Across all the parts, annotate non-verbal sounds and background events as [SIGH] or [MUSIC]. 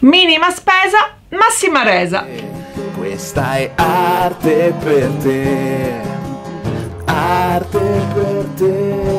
Minima spesa, massima resa. Questa è arte per te, arte per te.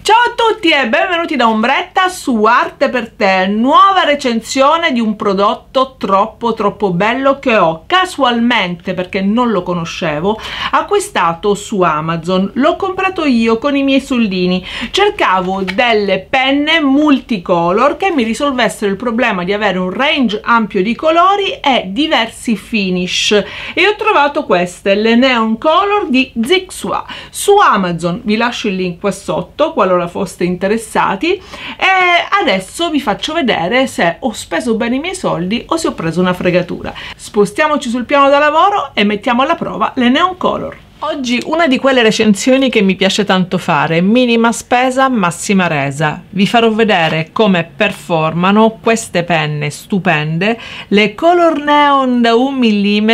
Ciao tutti e benvenuti da Ombretta su Arte per te, nuova recensione di un prodotto troppo troppo bello che ho casualmente, perché non lo conoscevo, acquistato su Amazon. L'ho comprato io con i miei soldini. Cercavo delle penne multicolor che mi risolvessero il problema di avere un range ampio di colori e diversi finish e ho trovato queste, le Neon Color di Zixua. Su Amazon vi lascio il link qua sotto, qualora qualora foste interessati. E adesso vi faccio vedere se ho speso bene i miei soldi o se ho preso una fregatura. Spostiamoci sul piano da lavoro e mettiamo alla prova le neon color Oggi una di quelle recensioni che mi piace tanto fare, minima spesa, massima resa. Vi farò vedere come performano queste penne stupende, le Color Neon da 1 mm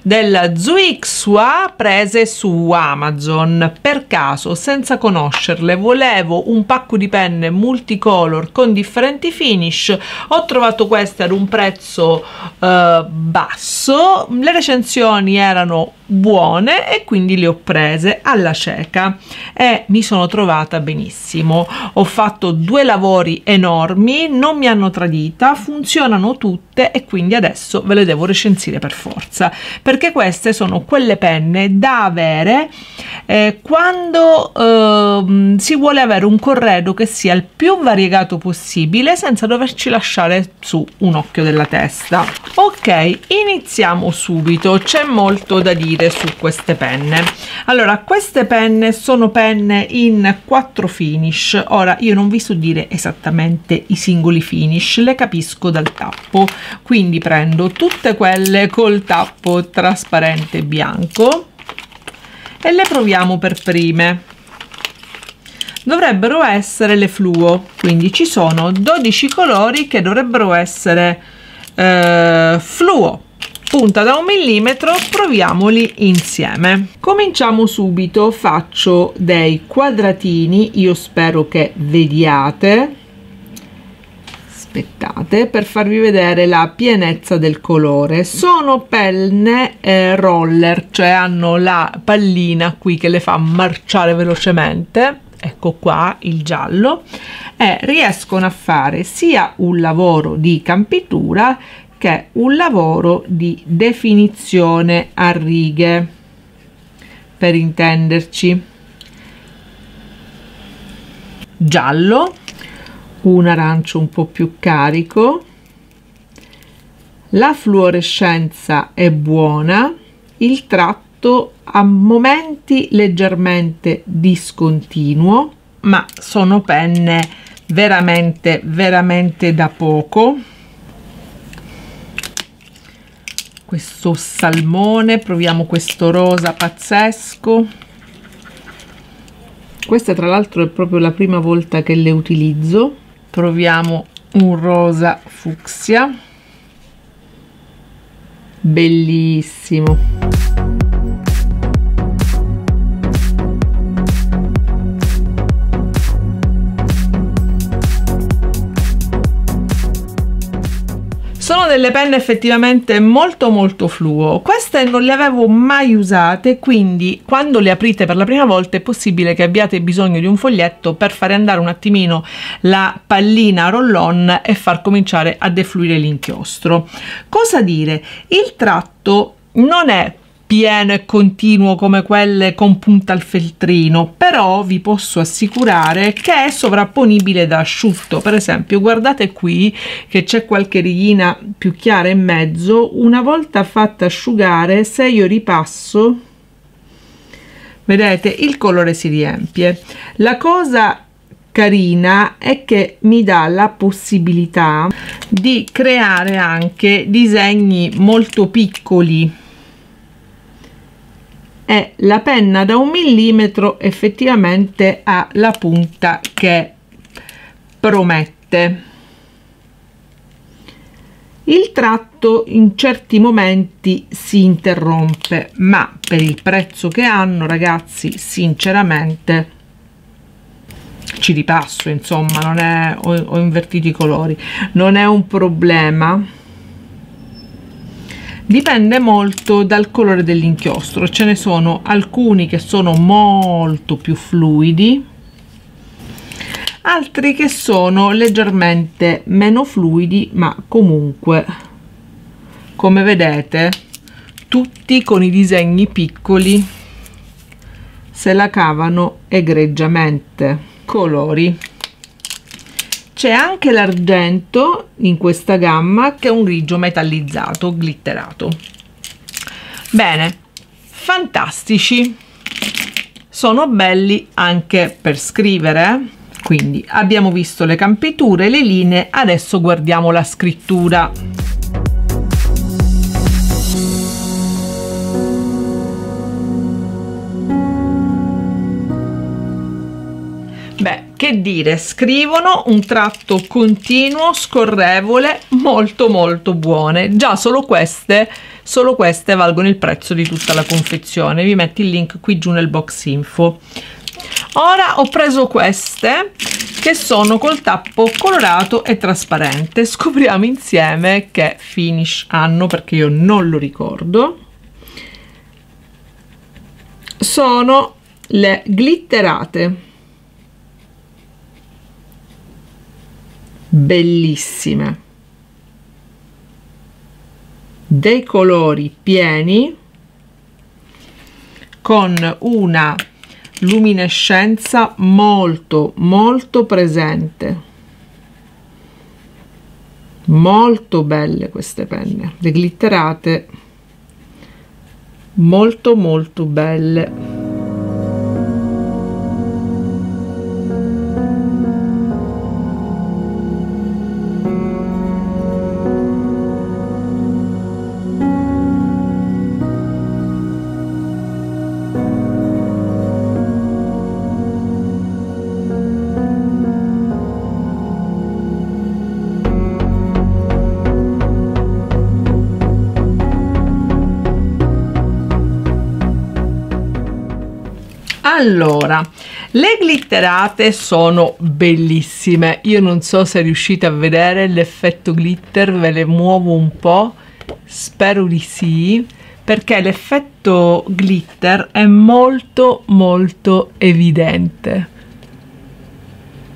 della Zuixua prese su Amazon. Per caso, senza conoscerle, volevo un pacco di penne multicolor con differenti finish. Ho trovato queste ad un prezzo uh, basso, le recensioni erano buone e quindi le ho prese alla cieca e mi sono trovata benissimo. Ho fatto due lavori enormi non mi hanno tradita funzionano tutte e quindi adesso ve le devo recensire per forza perché queste sono quelle penne da avere eh, quando eh, si vuole avere un corredo che sia il più variegato possibile senza doverci lasciare su un occhio della testa. Ok iniziamo subito c'è molto da dire su queste penne. Allora queste penne sono penne in quattro finish. Ora io non vi so dire esattamente i singoli finish le capisco dal tappo. Quindi prendo tutte quelle col tappo trasparente bianco e le proviamo per prime. Dovrebbero essere le fluo quindi ci sono 12 colori che dovrebbero essere eh, fluo punta da un millimetro proviamoli insieme. Cominciamo subito faccio dei quadratini io spero che vediate. Aspettate per farvi vedere la pienezza del colore. Sono penne eh, roller cioè hanno la pallina qui che le fa marciare velocemente. Ecco qua il giallo. E riescono a fare sia un lavoro di campitura che un lavoro di definizione a righe per intenderci. Giallo un arancio un po più carico. La fluorescenza è buona. Il tratto a momenti leggermente discontinuo ma sono penne veramente veramente da poco questo salmone proviamo questo rosa pazzesco. Questa tra l'altro è proprio la prima volta che le utilizzo. Proviamo un rosa fucsia. Bellissimo delle penne effettivamente molto molto fluo. Queste non le avevo mai usate quindi quando le aprite per la prima volta è possibile che abbiate bisogno di un foglietto per fare andare un attimino la pallina roll-on e far cominciare a defluire l'inchiostro. Cosa dire? Il tratto non è pieno e continuo come quelle con punta al feltrino però vi posso assicurare che è sovrapponibile da asciutto. Per esempio guardate qui che c'è qualche righina più chiara in mezzo. Una volta fatta asciugare se io ripasso vedete il colore si riempie. La cosa carina è che mi dà la possibilità di creare anche disegni molto piccoli e la penna da un millimetro effettivamente ha la punta che promette. Il tratto in certi momenti si interrompe ma per il prezzo che hanno ragazzi sinceramente ci ripasso insomma non è ho, ho invertito i colori non è un problema dipende molto dal colore dell'inchiostro. Ce ne sono alcuni che sono molto più fluidi altri che sono leggermente meno fluidi ma comunque come vedete tutti con i disegni piccoli se la cavano egregiamente. Colori c'è anche l'argento in questa gamma che è un grigio metallizzato glitterato. Bene fantastici. Sono belli anche per scrivere quindi abbiamo visto le campiture le linee adesso guardiamo la scrittura che dire scrivono un tratto continuo scorrevole molto molto buone. Già solo queste solo queste valgono il prezzo di tutta la confezione. Vi metto il link qui giù nel box info. Ora ho preso queste che sono col tappo colorato e trasparente. Scopriamo insieme che finish hanno perché io non lo ricordo. Sono le glitterate bellissime. Dei colori pieni con una luminescenza molto molto presente. Molto belle queste penne deglitterate molto molto belle allora le glitterate sono bellissime. Io non so se riuscite a vedere l'effetto glitter ve le muovo un po. Spero di sì perché l'effetto glitter è molto molto evidente.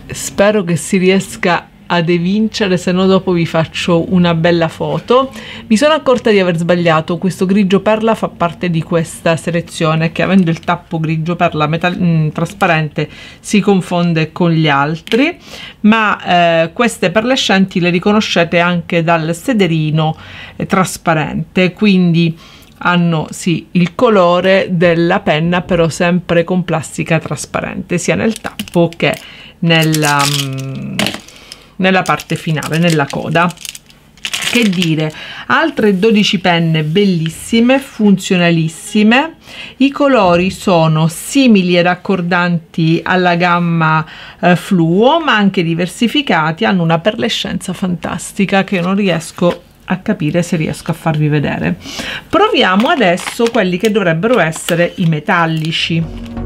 Spero che si riesca ad evincere se no dopo vi faccio una bella foto. Mi sono accorta di aver sbagliato. Questo grigio perla fa parte di questa selezione che avendo il tappo grigio perla mh, mm, trasparente si confonde con gli altri. Ma eh, queste perlescenti le riconoscete anche dal sederino eh, trasparente. Quindi hanno sì il colore della penna però sempre con plastica trasparente sia nel tappo che nella um, nella parte finale, nella coda. Che dire, altre 12 penne bellissime, funzionalissime. I colori sono simili e raccordanti alla gamma eh, fluo, ma anche diversificati, hanno una perlescenza fantastica che non riesco a capire se riesco a farvi vedere. Proviamo adesso quelli che dovrebbero essere i metallici.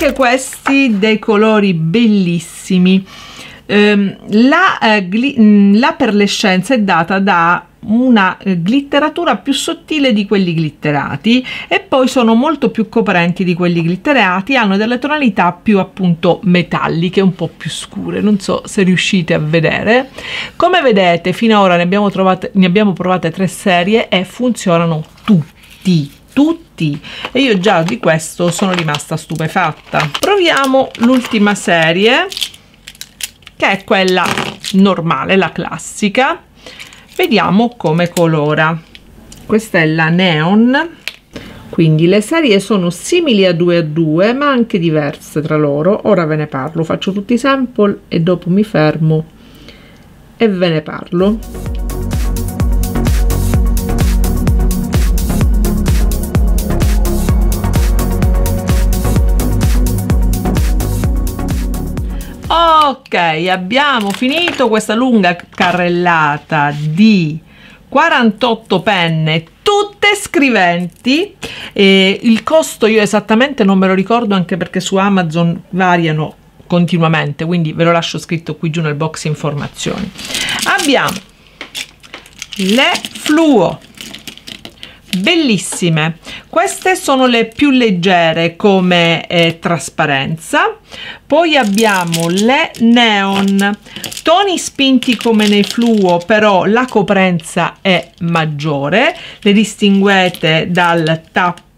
Anche questi dei colori bellissimi. Ehm, la, eh, mm, la perlescenza è data da una eh, glitteratura più sottile di quelli glitterati e poi sono molto più coprenti di quelli glitterati hanno delle tonalità più appunto metalliche un po più scure. Non so se riuscite a vedere. Come vedete fino ad ora ne abbiamo trovate ne abbiamo provate tre serie e funzionano tutti tutti. E io già di questo sono rimasta stupefatta. Proviamo l'ultima serie che è quella normale la classica. Vediamo come colora. Questa è la neon. Quindi le serie sono simili a 2 a 2 ma anche diverse tra loro. Ora ve ne parlo faccio tutti i sample e dopo mi fermo e ve ne parlo ok abbiamo finito questa lunga carrellata di 48 penne tutte scriventi. E il costo io esattamente non me lo ricordo anche perché su Amazon variano continuamente quindi ve lo lascio scritto qui giù nel box informazioni. Abbiamo le fluo bellissime. Queste sono le più leggere come eh, trasparenza. Poi abbiamo le neon. Toni spinti come nei fluo però la coprenza è maggiore. Le distinguete dal tappo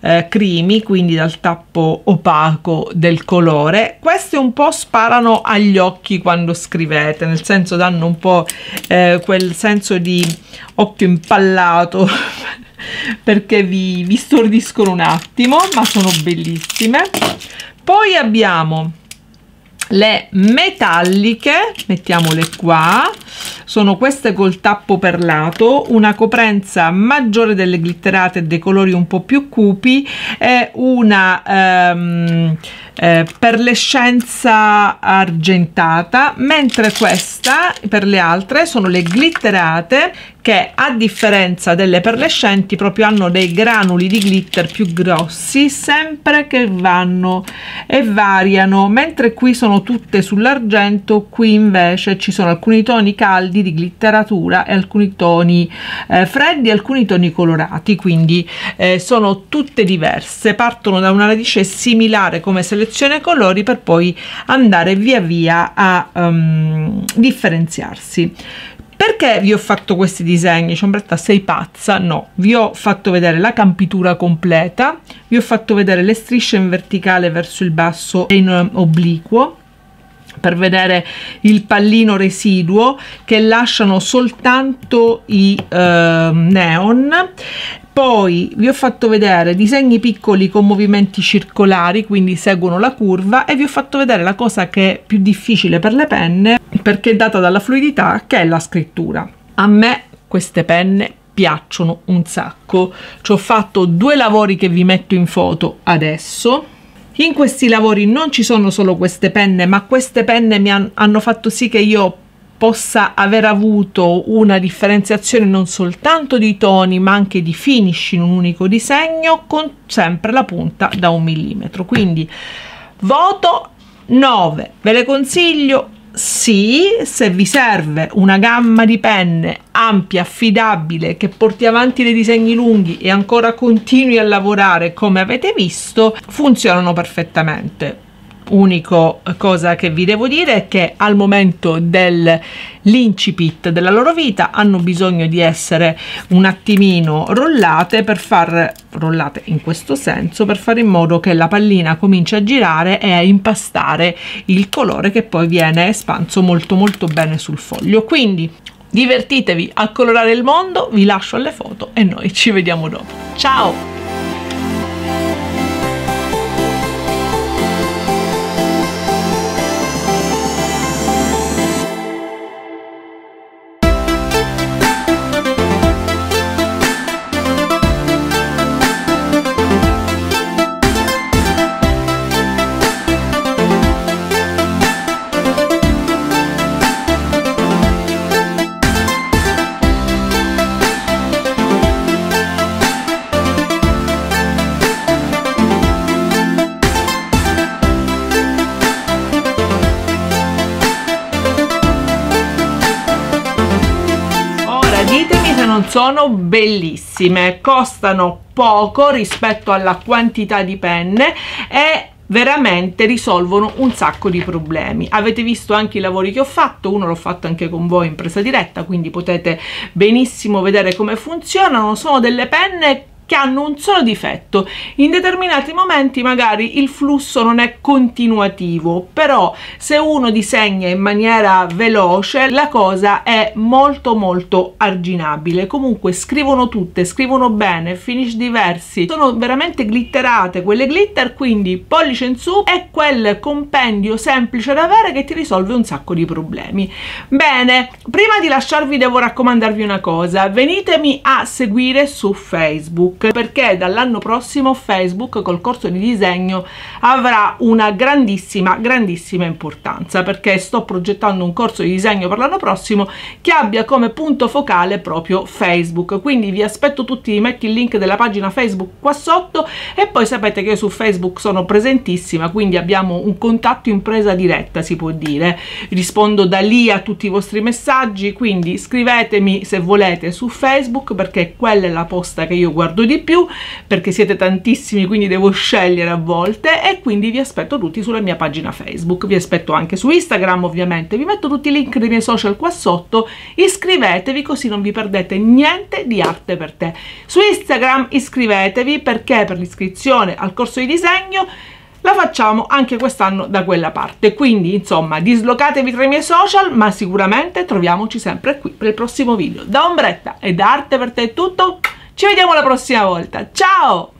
eh, crimi quindi dal tappo opaco del colore. Queste un po' sparano agli occhi quando scrivete nel senso danno un po' eh, quel senso di occhio impallato [LAUGHS] perché vi, vi stordiscono un attimo ma sono bellissime. Poi abbiamo le metalliche mettiamole qua sono queste col tappo perlato una coprenza maggiore delle glitterate e dei colori un po più cupi e una ehm, eh, perlescenza argentata mentre questa per le altre sono le glitterate che a differenza delle perlescenti proprio hanno dei granuli di glitter più grossi sempre che vanno e variano. Mentre qui sono tutte sull'argento qui invece ci sono alcuni toni caldi di glitteratura e alcuni toni eh, freddi alcuni toni colorati quindi eh, sono tutte diverse. Partono da una radice similare come selezione colori per poi andare via via a um, differenziarsi perché vi ho fatto questi disegni? Ciombretta sei pazza? No, vi ho fatto vedere la campitura completa, vi ho fatto vedere le strisce in verticale verso il basso e in obliquo per vedere il pallino residuo che lasciano soltanto i eh, neon. Poi vi ho fatto vedere disegni piccoli con movimenti circolari quindi seguono la curva e vi ho fatto vedere la cosa che è più difficile per le penne perché è data dalla fluidità che è la scrittura. A me queste penne piacciono un sacco. Ci ho fatto due lavori che vi metto in foto adesso in questi lavori non ci sono solo queste penne ma queste penne mi han hanno fatto sì che io possa aver avuto una differenziazione non soltanto di toni ma anche di finish in un unico disegno con sempre la punta da un millimetro. Quindi voto 9 ve le consiglio sì, se vi serve una gamma di penne ampia, affidabile, che porti avanti dei disegni lunghi e ancora continui a lavorare come avete visto, funzionano perfettamente unico cosa che vi devo dire è che al momento dell'incipit della loro vita hanno bisogno di essere un attimino rollate per far rollate in questo senso per fare in modo che la pallina cominci a girare e a impastare il colore che poi viene espanso molto molto bene sul foglio. Quindi divertitevi a colorare il mondo vi lascio alle foto e noi ci vediamo dopo. Ciao sono bellissime costano poco rispetto alla quantità di penne e veramente risolvono un sacco di problemi. Avete visto anche i lavori che ho fatto uno l'ho fatto anche con voi in presa diretta quindi potete benissimo vedere come funzionano. Sono delle penne che hanno un solo difetto. In determinati momenti magari il flusso non è continuativo però se uno disegna in maniera veloce la cosa è molto molto arginabile. Comunque scrivono tutte scrivono bene finish diversi. Sono veramente glitterate quelle glitter quindi pollice in su è quel compendio semplice da avere che ti risolve un sacco di problemi. Bene prima di lasciarvi devo raccomandarvi una cosa. Venitemi a seguire su facebook perché dall'anno prossimo facebook col corso di disegno avrà una grandissima grandissima importanza perché sto progettando un corso di disegno per l'anno prossimo che abbia come punto focale proprio facebook. Quindi vi aspetto tutti vi metto il link della pagina facebook qua sotto e poi sapete che su facebook sono presentissima quindi abbiamo un contatto in presa diretta si può dire. Rispondo da lì a tutti i vostri messaggi quindi scrivetemi se volete su facebook perché quella è la posta che io guardo di più perché siete tantissimi quindi devo scegliere a volte e quindi vi aspetto tutti sulla mia pagina facebook. Vi aspetto anche su instagram ovviamente. Vi metto tutti i link dei miei social qua sotto. Iscrivetevi così non vi perdete niente di arte per te. Su instagram iscrivetevi perché per l'iscrizione al corso di disegno la facciamo anche quest'anno da quella parte. Quindi insomma dislocatevi tra i miei social ma sicuramente troviamoci sempre qui per il prossimo video. Da ombretta e da arte per te è tutto ci vediamo la prossima volta. Ciao